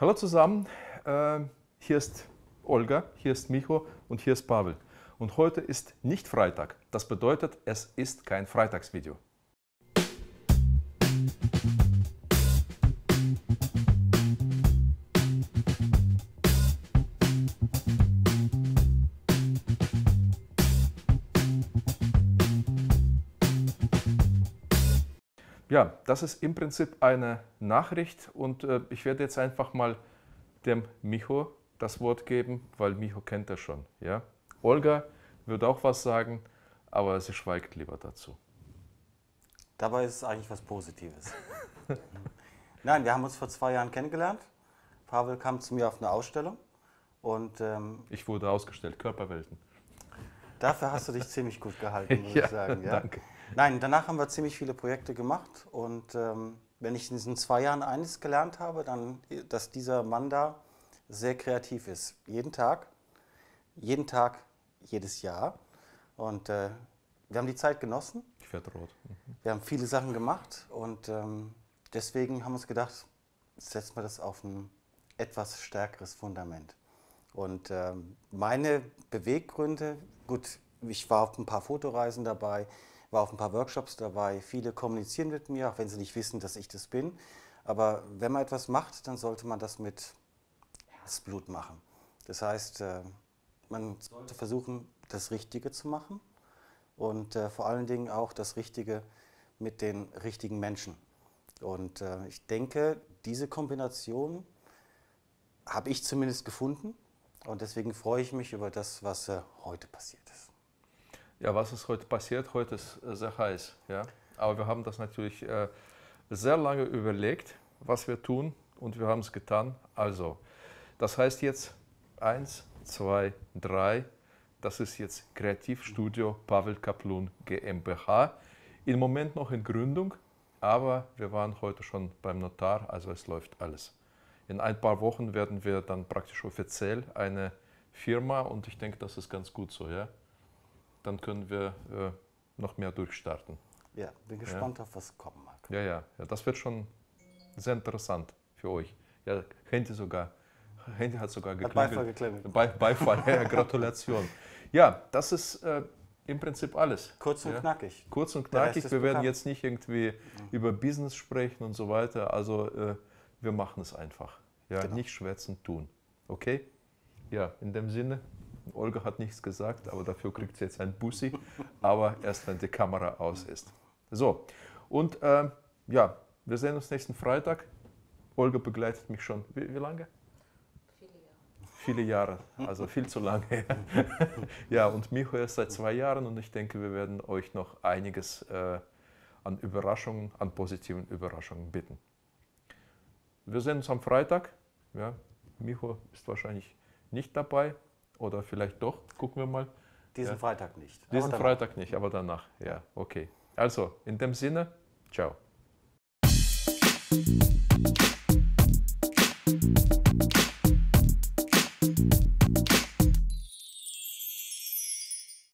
Hallo zusammen, äh, hier ist Olga, hier ist Micho und hier ist Pavel. Und heute ist nicht Freitag. Das bedeutet, es ist kein Freitagsvideo. Ja, das ist im Prinzip eine Nachricht und äh, ich werde jetzt einfach mal dem Micho das Wort geben, weil Micho kennt er schon. Ja? Olga wird auch was sagen, aber sie schweigt lieber dazu. Dabei ist es eigentlich was Positives. Nein, wir haben uns vor zwei Jahren kennengelernt. Pavel kam zu mir auf eine Ausstellung und ähm, ich wurde ausgestellt, Körperwelten. Dafür hast du dich ziemlich gut gehalten, muss ja, ich sagen. Ja? Danke. Nein, danach haben wir ziemlich viele Projekte gemacht und ähm, wenn ich in diesen zwei Jahren eines gelernt habe, dann, dass dieser Mann da sehr kreativ ist. Jeden Tag, jeden Tag, jedes Jahr. Und äh, wir haben die Zeit genossen. Ich werde rot. Mhm. Wir haben viele Sachen gemacht und ähm, deswegen haben wir uns gedacht, setzen wir das auf ein etwas stärkeres Fundament. Und ähm, meine Beweggründe, gut, ich war auf ein paar Fotoreisen dabei, war auf ein paar Workshops dabei. Viele kommunizieren mit mir, auch wenn sie nicht wissen, dass ich das bin. Aber wenn man etwas macht, dann sollte man das mit Herzblut machen. Das heißt, äh, man sollte versuchen, das Richtige zu machen und äh, vor allen Dingen auch das Richtige mit den richtigen Menschen. Und äh, ich denke, diese Kombination habe ich zumindest gefunden und deswegen freue ich mich über das, was heute passiert ist. Ja, was ist heute passiert? Heute ist äh, sehr heiß. Ja? Aber wir haben das natürlich äh, sehr lange überlegt, was wir tun und wir haben es getan. Also, das heißt jetzt eins, zwei, drei. Das ist jetzt Kreativstudio Pavel Kaplun GmbH. Im Moment noch in Gründung, aber wir waren heute schon beim Notar, also es läuft alles. In ein paar Wochen werden wir dann praktisch offiziell eine Firma und ich denke, das ist ganz gut so. Ja? Dann können wir äh, noch mehr durchstarten. Ja, bin gespannt, ja. auf was kommen mag. Ja, ja, ja, das wird schon sehr interessant für euch. Ja, Handy sogar. Handy hat sogar geklingelt. Beifall geklingelt. Be Beifall, ja, Gratulation. Ja, das ist äh, im Prinzip alles. Kurz und ja. knackig. Kurz und knackig. Wir bekannt. werden jetzt nicht irgendwie mhm. über Business sprechen und so weiter. Also äh, wir machen es einfach. Ja, genau. nicht schwätzen, tun. Okay? Ja, in dem Sinne, Olga hat nichts gesagt, aber dafür kriegt sie jetzt ein Bussi, aber erst wenn die Kamera aus ist. So, und äh, ja, wir sehen uns nächsten Freitag. Olga begleitet mich schon, wie, wie lange? Viele Jahre, also viel zu lange. ja, und Micho erst seit zwei Jahren und ich denke, wir werden euch noch einiges äh, an Überraschungen, an positiven Überraschungen bitten. Wir sehen uns am Freitag. Ja, Micho ist wahrscheinlich nicht dabei, oder vielleicht doch, gucken wir mal. Diesen ja. Freitag nicht. Diesen Freitag nicht, aber danach. Ja, okay. Also, in dem Sinne, ciao.